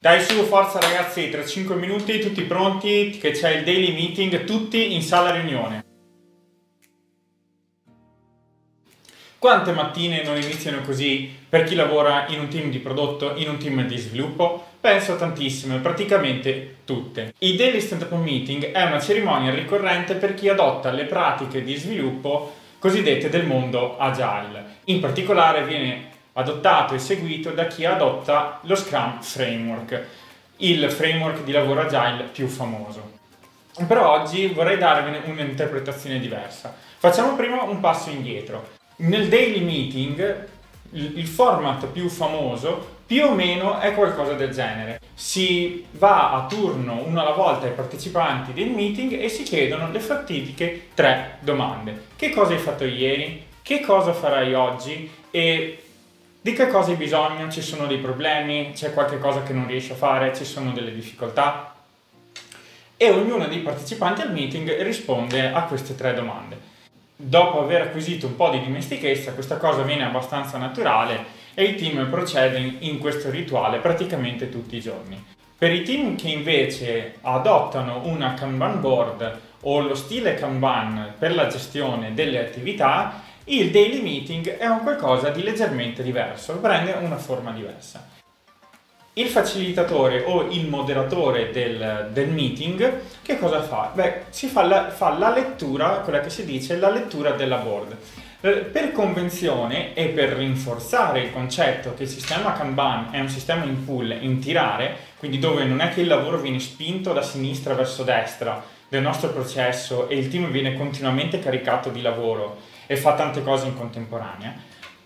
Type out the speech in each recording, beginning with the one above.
Dai su, forza ragazzi, tra 5 minuti tutti pronti, che c'è il daily meeting, tutti in sala riunione. Quante mattine non iniziano così per chi lavora in un team di prodotto, in un team di sviluppo? Penso tantissime, praticamente tutte. Il Daily Stand-Up Meeting è una cerimonia ricorrente per chi adotta le pratiche di sviluppo cosiddette del mondo agile. In particolare viene adottato e seguito da chi adotta lo Scrum Framework, il framework di lavoro agile più famoso. Però oggi vorrei darvi un'interpretazione diversa. Facciamo prima un passo indietro. Nel daily meeting il format più famoso più o meno è qualcosa del genere. Si va a turno uno alla volta ai partecipanti del meeting e si chiedono le fatidiche tre domande. Che cosa hai fatto ieri? Che cosa farai oggi? E di che cosa hai bisogno? Ci sono dei problemi? C'è qualche cosa che non riesci a fare? Ci sono delle difficoltà? E ognuno dei partecipanti al meeting risponde a queste tre domande. Dopo aver acquisito un po' di dimestichezza, questa cosa viene abbastanza naturale e il team procede in questo rituale praticamente tutti i giorni. Per i team che invece adottano una Kanban board o lo stile Kanban per la gestione delle attività, il daily meeting è un qualcosa di leggermente diverso, prende una forma diversa. Il facilitatore o il moderatore del, del meeting che cosa fa? Beh, si fa la, fa la lettura, quella che si dice la lettura della board. Eh, per convenzione e per rinforzare il concetto che il sistema Kanban è un sistema in pull, in tirare, quindi dove non è che il lavoro viene spinto da sinistra verso destra del nostro processo e il team viene continuamente caricato di lavoro, e fa tante cose in contemporanea.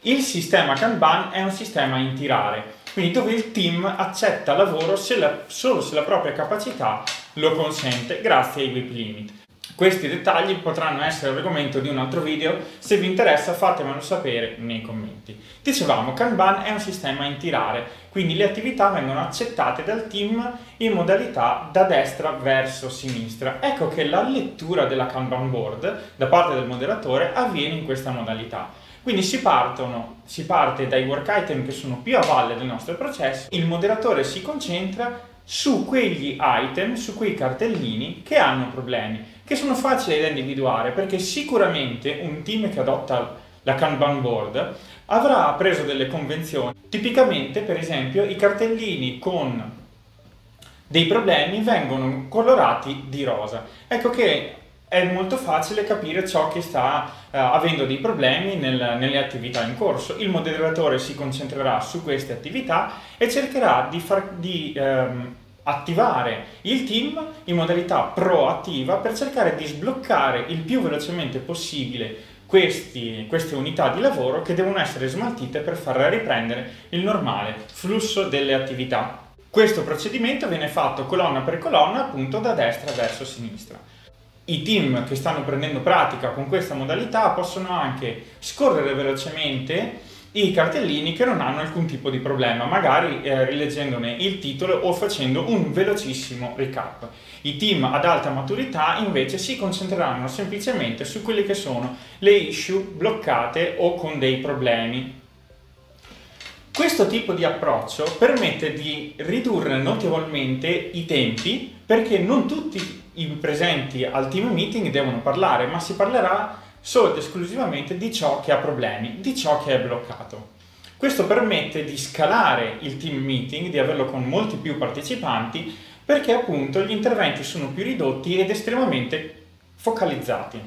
Il sistema Kanban è un sistema in tirare, quindi dove il team accetta lavoro se la, solo se la propria capacità lo consente grazie ai WIP limit. Questi dettagli potranno essere argomento di un altro video, se vi interessa fatemelo sapere nei commenti. Dicevamo, Kanban è un sistema in tirare, quindi le attività vengono accettate dal team in modalità da destra verso sinistra. Ecco che la lettura della Kanban board da parte del moderatore avviene in questa modalità. Quindi si, partono, si parte dai work item che sono più a valle del nostro processo, il moderatore si concentra su quegli item, su quei cartellini che hanno problemi, che sono facili da individuare perché sicuramente un team che adotta la Kanban board avrà preso delle convenzioni. Tipicamente, per esempio, i cartellini con dei problemi vengono colorati di rosa. Ecco che è molto facile capire ciò che sta uh, avendo dei problemi nel, nelle attività in corso. Il moderatore si concentrerà su queste attività e cercherà di, far, di um, attivare il team in modalità proattiva per cercare di sbloccare il più velocemente possibile questi, queste unità di lavoro che devono essere smaltite per far riprendere il normale flusso delle attività. Questo procedimento viene fatto colonna per colonna appunto da destra verso sinistra. I team che stanno prendendo pratica con questa modalità possono anche scorrere velocemente i cartellini che non hanno alcun tipo di problema, magari eh, rileggendone il titolo o facendo un velocissimo recap. I team ad alta maturità invece si concentreranno semplicemente su quelle che sono le issue bloccate o con dei problemi. Questo tipo di approccio permette di ridurre notevolmente i tempi perché non tutti i presenti al team meeting devono parlare, ma si parlerà solo ed esclusivamente di ciò che ha problemi, di ciò che è bloccato. Questo permette di scalare il team meeting, di averlo con molti più partecipanti, perché appunto gli interventi sono più ridotti ed estremamente focalizzati.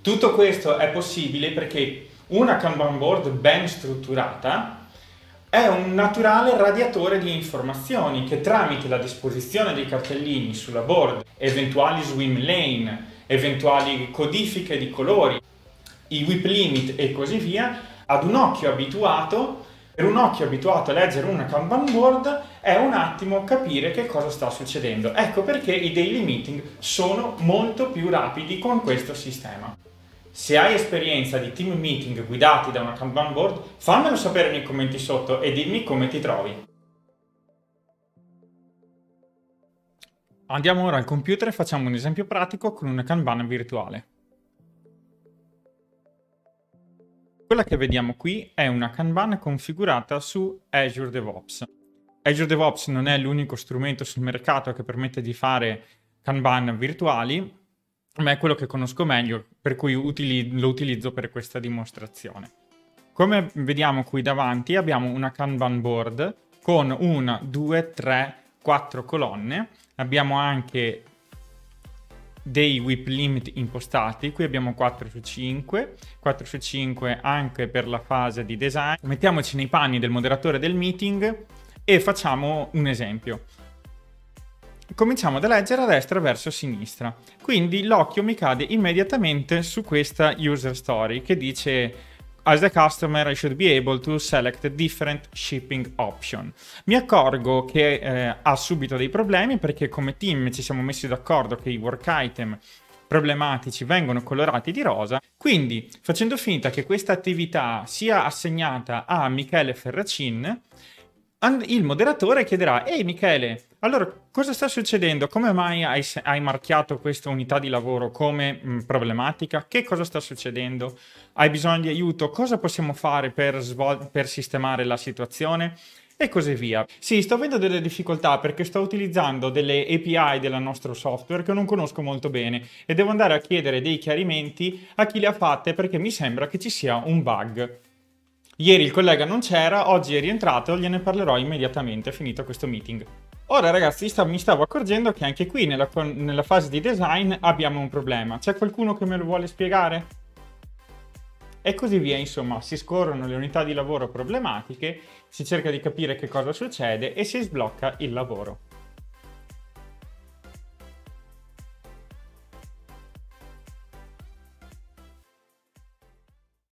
Tutto questo è possibile perché una Kanban board ben strutturata è un naturale radiatore di informazioni che tramite la disposizione dei cartellini sulla board, eventuali swim lane, eventuali codifiche di colori, i whip limit e così via, ad un occhio abituato, per un occhio abituato a leggere una Kanban board è un attimo capire che cosa sta succedendo. Ecco perché i daily meeting sono molto più rapidi con questo sistema. Se hai esperienza di team meeting guidati da una Kanban board, fammelo sapere nei commenti sotto e dimmi come ti trovi. Andiamo ora al computer e facciamo un esempio pratico con una Kanban virtuale. Quella che vediamo qui è una Kanban configurata su Azure DevOps. Azure DevOps non è l'unico strumento sul mercato che permette di fare Kanban virtuali, ma è quello che conosco meglio, per cui utili- lo utilizzo per questa dimostrazione. Come vediamo qui davanti abbiamo una Kanban board con una, due, tre, quattro colonne. Abbiamo anche dei whip limit impostati, qui abbiamo 4 su 5, 4 su 5 anche per la fase di design. Mettiamoci nei panni del moderatore del meeting e facciamo un esempio. Cominciamo da leggere a destra verso sinistra, quindi l'occhio mi cade immediatamente su questa user story che dice As a customer I should be able to select different shipping option. Mi accorgo che eh, ha subito dei problemi perché come team ci siamo messi d'accordo che i work item problematici vengono colorati di rosa, quindi facendo finta che questa attività sia assegnata a Michele Ferracin, il moderatore chiederà, ehi Michele, allora cosa sta succedendo? Come mai hai, hai marchiato questa unità di lavoro come mh, problematica? Che cosa sta succedendo? Hai bisogno di aiuto? Cosa possiamo fare per, per sistemare la situazione? e così via. Sì, sto avendo delle difficoltà perché sto utilizzando delle API del nostro software che non conosco molto bene e devo andare a chiedere dei chiarimenti a chi le ha fatte perché mi sembra che ci sia un bug. Ieri il collega non c'era, oggi è rientrato, gliene parlerò immediatamente finito questo meeting. Ora ragazzi sta, mi stavo accorgendo che anche qui nella, nella fase di design abbiamo un problema. C'è qualcuno che me lo vuole spiegare? E così via, insomma, si scorrono le unità di lavoro problematiche, si cerca di capire che cosa succede e si sblocca il lavoro.